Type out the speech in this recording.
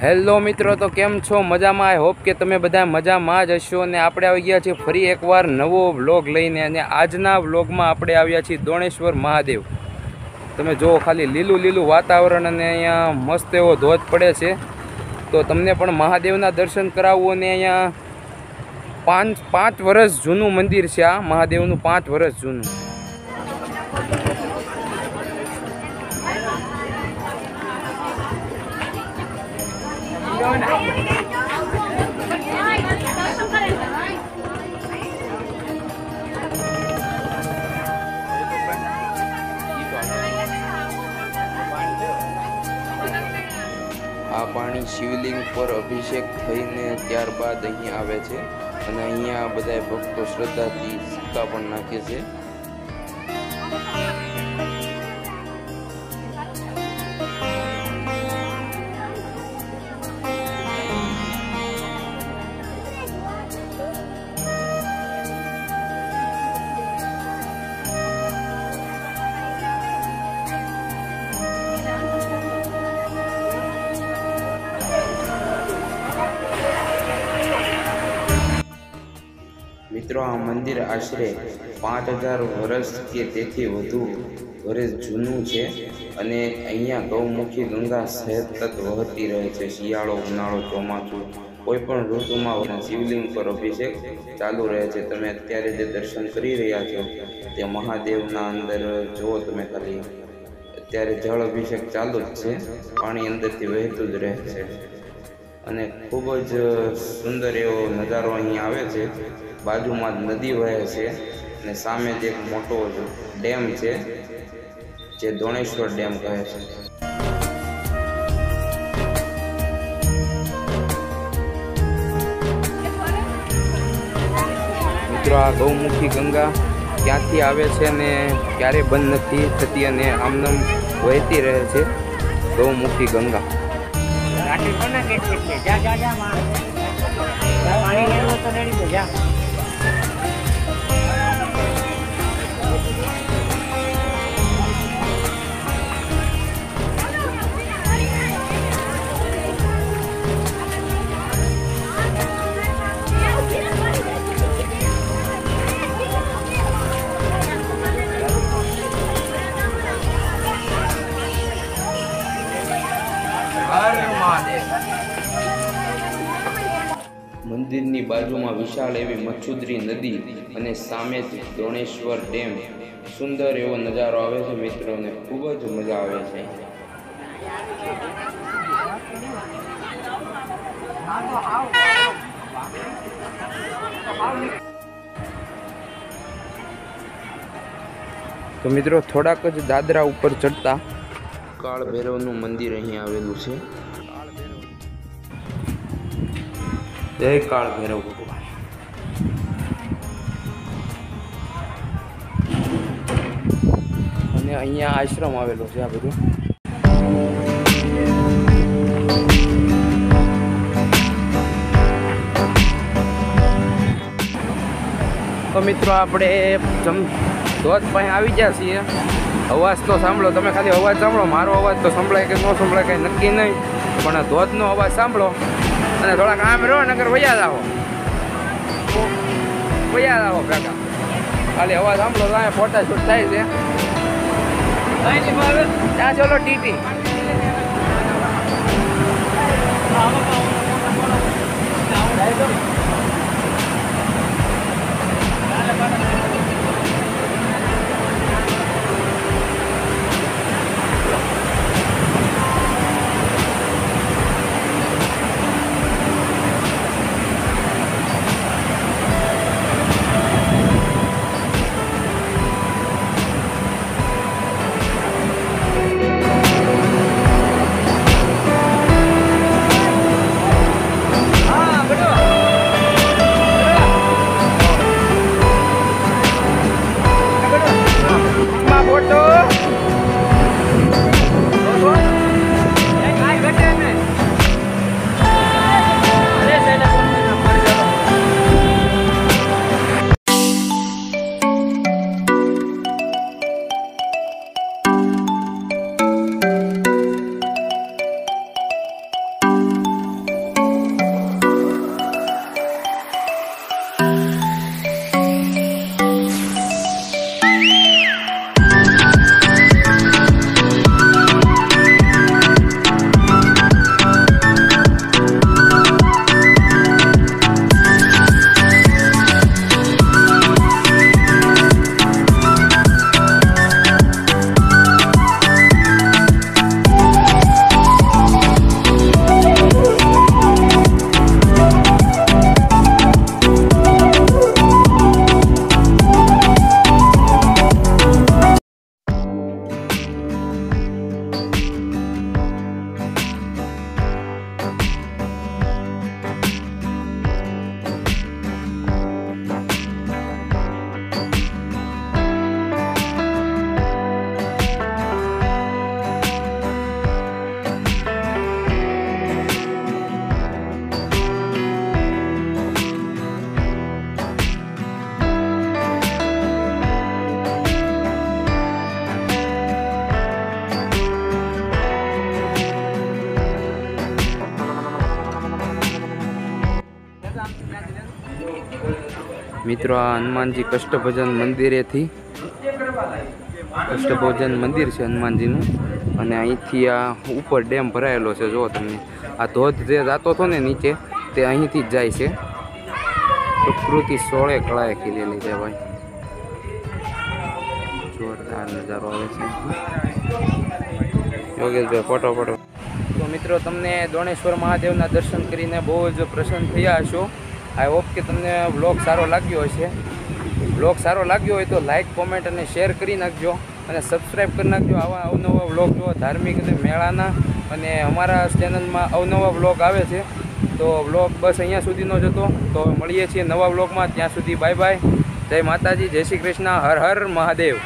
Hello મિત્રો, તો કેમ છો? મજામાં? આઈ હોપ કે તમે બધા મજામાં જ હશો અને આપણે આવી ગયા છીએ ફરી એકવાર નવો વ્લોગ લઈને અને આજના વ્લોગમાં આપણે આવ્યા છીએ દોણેશ્વર મહાદેવ. તમે જુઓ, ખાલી લીલું લીલું વાતાવરણ અને અહીંયા મસ્ત એવો ધોધ પડે છે. તો તમને પણ મહાદેવના દર્શન કરાવવું અને અહીંયા પાંચ પાંચ વર્ષ જૂનું મંદિર છે આ મહાદેવનું, પાંચ વર્ષ જૂનું. આ પાણી શિવલિંગ પર અભિષેક થઈને ત્યારબાદ અહીં આવે છે અને અહીંયા બધા ભક્તો શ્રદ્ધાથી સિક્કા પણ નાખે છે. મિત્રો, આ મંદિર આશરે પાંચ હજાર વર્ષ કે તેથી વધુ વર્ષ જૂનું છે અને અહીંયા ગૌમુખી ગંગા સતત વહતી રહે છે. શિયાળો, ઉનાળો, ચોમાસું, કોઈ પણ ઋતુમાં શિવલિંગ પર અભિષેક ચાલુ રહે છે. તમે અત્યારે જે દર્શન કરી રહ્યા છો તે મહાદેવના અંદર જુઓ તમે ખાલી. અત્યારે જળ અભિષેક ચાલુ જ છે. પાણી અંદરથી વહેતું જ રહે છે. અને ખૂબ જ સુંદર એવો નજારો અહીં આવે છે. બાજુમાં જ નદી વહે છે અને સામે જ એક મોટો ડેમ છે, જે દોણેશ્વર ડેમ કહે છે. મિત્રો, આ ગૌમુખી ગંગા ક્યાંથી આવે છે અને ક્યારે બંધ નથી થતી અને આમનામ વહેતી રહે છે ગૌમુખી ગંગા? રાત્રે કોના કે છે જા જા જા પાણી લેવું તો રેડી જા. મંદિરની બાજુમાં વિશાળ એવી મચ્છુદ્રી નદી અને સામે જ ડેમ. સુંદર એવો નજારો આવે છે મિત્રોને. ખૂબ જ મજા આવે છે. તો મિત્રો થોડાક જ દાદરા ઉપર ચડતા. કાળ ભૈરવનું મંદિર અહીં આવેલું છે. જય કાળ ભૈરવ ભગવાન. અને અહીંયા આશ્રમ આવેલો છે આ બધું. તો મિત્રો આપણે જમ ધોધ પાસે આવી ગયા છીએ. અવાજ તો સાંભળો, તમે ખાલી અવાજ સાંભળો, મારો અવાજ તો સંભળાય કે ન સંભળાય કંઈ નક્કી નહીં. પણ ધોધનો અવાજ સાંભળો. અને થોડાક આમ રહો નગર વયા જાઓ. વયા જાઓ કાકા. ખાલી અવાજ સાંભળો તો ફોટા શૂટ થાય છે. ત્યાં ચલો ટીટી Thank you. મિત્રો, આ હનુમાનજી કષ્ટભજન મંદિરેથી કષ્ટભોજન મંદિર છે હનુમાનજીનું. અને અહીંથી આ ઉપર ડેમ ભરાયેલો છે, જો તમને. આ ધોધ જે જાતો હતો ને નીચે, તે અહીંથી જ જાય છે. પ્રકૃતિ સોળે કળાએ ખીલેલી છે ભાઈ. જોરદાર નજારો આવે છે યોગેશભાઈ, ફોટો ફોટો. તો મિત્રો, તમને દોણેશ્વર મહાદેવના દર્શન કરીને બહુ જ પ્રસન્ન થયા હશો. આઈ હોપ કે તમને બ્લોગ સારો લાગ્યો હશે. બ્લોગ સારો લાગ્યો હોય તો લાઇક કોમેન્ટ અને શેર કરી નાખજો અને સબસ્ક્રાઈબ કરી નાખજો. આવા અવનવા બ્લોગ જો ધાર્મિક અને મેળાના અને અમારા ચેનલમાં અવનવા બ્લોગ આવે છે. તો બ્લોગ બસ અહીંયા સુધીનો જ હતો. તો મળીએ છીએ નવા બ્લોગમાં ત્યાં સુધી બાય બાય જય માતાજી, જય શ્રી કૃષ્ણ. હર હર મહાદેવ.